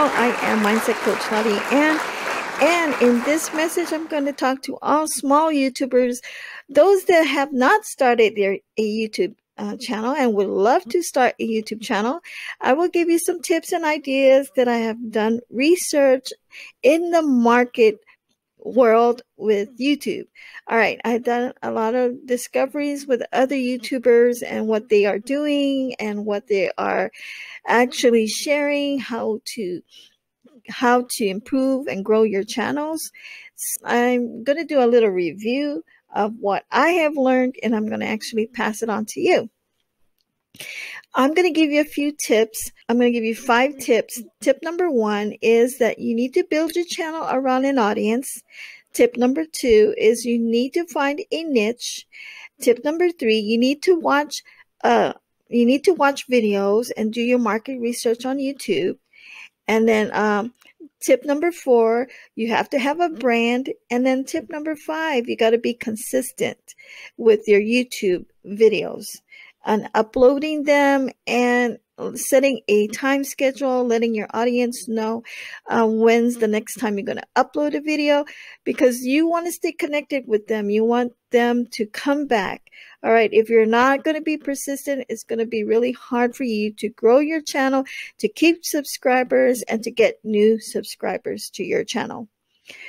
I am Mindset Coach Lottie and and in this message I'm going to talk to all small YouTubers, those that have not started their a YouTube uh, channel and would love to start a YouTube channel. I will give you some tips and ideas that I have done research in the market world with mm-hmm. YouTube. All right, I've done a lot of discoveries with other mm-hmm. YouTubers and what they are doing and what they are actually sharing, how to how to improve and grow your channels. I'm going to do a little review of what I have learned and I'm going to actually pass it on to you. I'm going to give you a few tips. I'm going to give you five tips. Tip number one is that you need to build your channel around an audience. Tip number two is you need to find a niche. Tip number three, you need to watch uh you need to watch videos and do your market research on YouTube. And then um tip number 4, you have to have a brand. And then tip number 5, you got to be consistent with your YouTube videos and uploading them and setting a time schedule, letting your audience know uh, when's the next time you're going to upload a video because you want to stay connected with them. You want them to come back. All right. If you're not going to be persistent, it's going to be really hard for you to grow your channel, to keep subscribers, and to get new subscribers to your channel.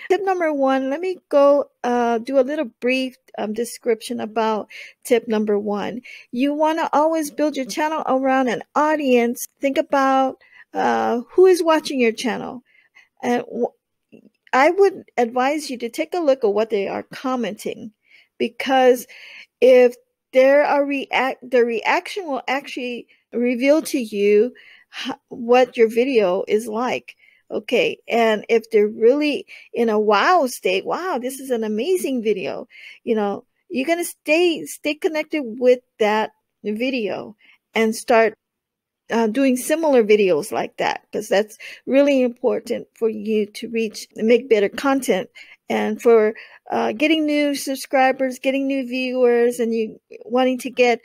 Tip number one, let me go uh, do a little brief um, description about tip number one. You want to always build your channel around an audience. Think about uh, who is watching your channel. And I would advise you to take a look at what they are commenting because if there are react, the reaction will actually reveal to you what your video is like. Okay. And if they're really in a wow state, wow, this is an amazing video, you know, you're going to stay, stay connected with that video and start uh, doing similar videos like that because that's really important for you to reach make better content and for uh, getting new subscribers getting new viewers and you wanting to get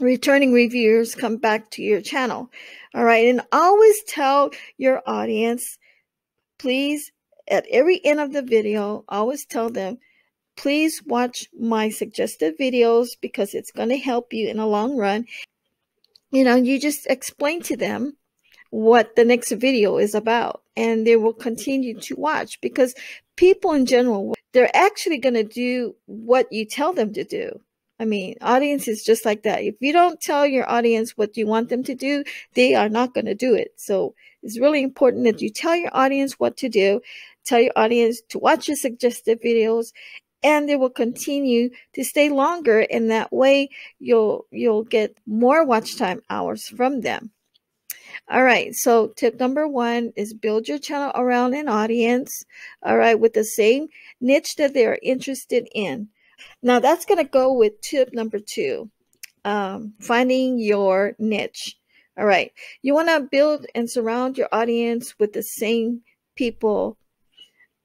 returning reviewers come back to your channel. All right. And always tell your audience, please, at every end of the video, always tell them, please watch my suggested videos because it's going to help you in the long run. You know, you just explain to them what the next video is about and they will continue to watch because people in general, they're actually going to do what you tell them to do. I mean, audience is just like that. If you don't tell your audience what you want them to do, they are not going to do it. So it's really important that you tell your audience what to do, tell your audience to watch your suggested videos, and they will continue to stay longer. And that way you'll, you'll get more watch time hours from them. All right. So tip number one is build your channel around an audience. All right. With the same niche that they are interested in. Now that's going to go with tip number two, um, finding your niche. All right. You want to build and surround your audience with the same people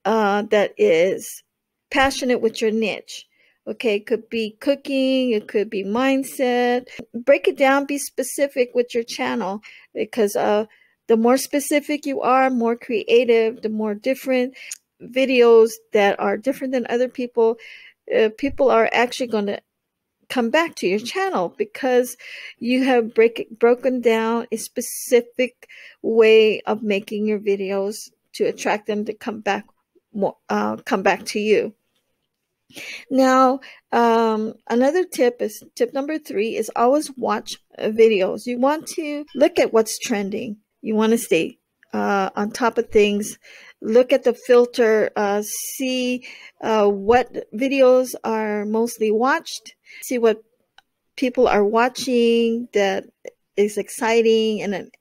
uh, that is passionate with your niche. Okay, it could be cooking, it could be mindset. Break it down, be specific with your channel because uh, the more specific you are, more creative, the more different videos that are different than other people, uh, people are actually going to come back to your channel because you have break, broken down a specific way of making your videos to attract them to come back more, uh, come back to you. Now, um, another tip is tip number three is always watch videos. You want to look at what's trending. You want to stay uh, on top of things look at the filter, uh, see uh, what videos are mostly watched, see what people are watching that is exciting and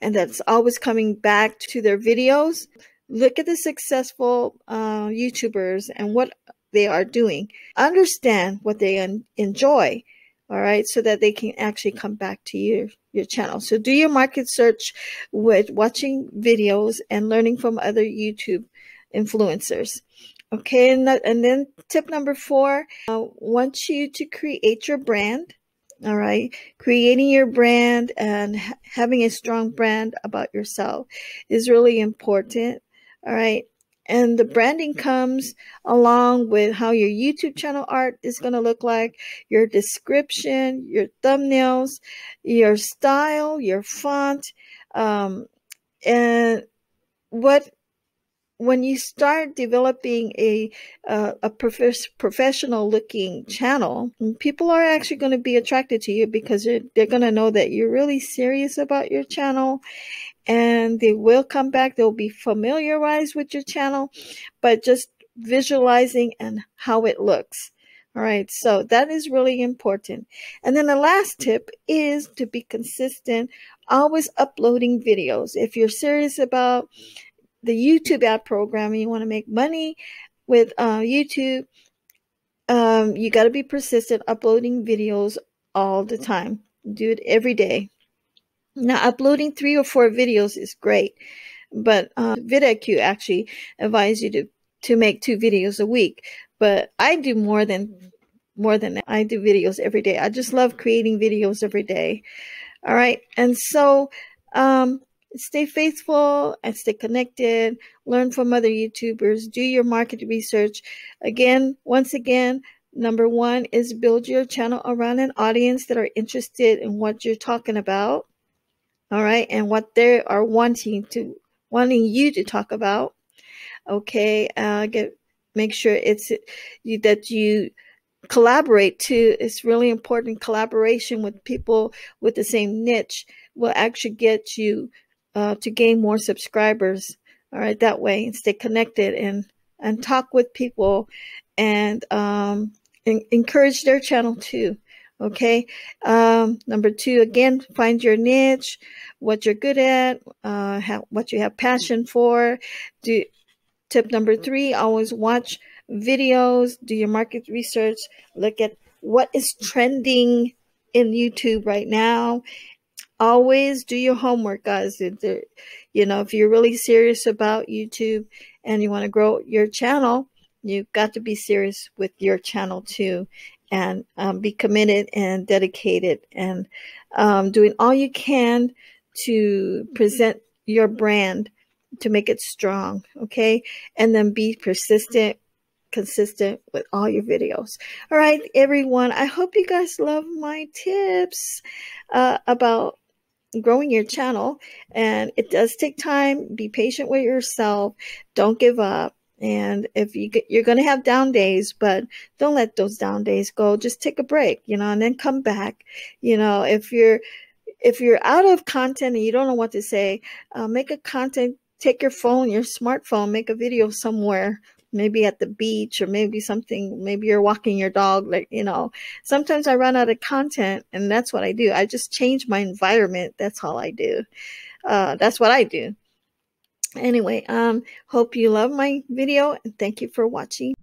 and that's always coming back to their videos. Look at the successful uh, YouTubers and what they are doing. Understand what they enjoy all right so that they can actually come back to your your channel so do your market search with watching videos and learning from other youtube influencers okay and, that, and then tip number four i want you to create your brand All right. Creating your brand and having a strong brand about yourself is really important. All right. And the branding comes along with how your YouTube channel art is going to look like, your description, your thumbnails, your style, your font, um, and what when you start developing a uh, a prof- professional looking channel, people are actually going to be attracted to you because they're, they're going to know that you're really serious about your channel and they will come back. They'll be familiarized with your channel, but just visualizing and how it looks. All right, so that is really important. And then the last tip is to be consistent, always uploading videos. If you're serious about the YouTube ad program you want to make money with uh, YouTube, um, you got to be persistent uploading videos all the time. Do it every day. Now, uploading three or four videos is great, but uh, vidIQ actually advise you to to make two videos a week. But I do more than more than that. I do videos every day. I just love creating videos every day. All right, and so um, stay faithful and stay connected. Learn from other YouTubers. Do your market research. Again, once again, number one is build your channel around an audience that are interested in what you're talking about all right, and what they are wanting to wanting you to talk about. Okay, uh, get make sure it's you, that you collaborate too. It's really important. Collaboration with people with the same niche will actually get you uh, to gain more subscribers. All right, that way and stay connected and and talk with people and um, encourage their channel too. Okay. Um, number two, again, find your niche, what you're good at, uh, have, what you have passion for. Do tip number three, always watch videos, do your market research, look at what is trending in YouTube right now. Always do your homework, guys. You know, if you're really serious about YouTube and you want to grow your channel, you've got to be serious with your channel too and um, be committed and dedicated and um, doing all you can to present your brand to make it strong. Okay. And then be persistent, consistent with all your videos. All right, everyone. I hope you guys love my tips uh, about growing your channel and it does take time be patient with yourself don't give up and if you get, you're going to have down days, but don't let those down days go. Just take a break, you know, and then come back. You know, if you're if you're out of content and you don't know what to say, uh, make a content. Take your phone, your smartphone, make a video somewhere, maybe at the beach or maybe something. Maybe you're walking your dog. Like you know, sometimes I run out of content, and that's what I do. I just change my environment. That's all I do. Uh, that's what I do anyway um hope you love my video and thank you for watching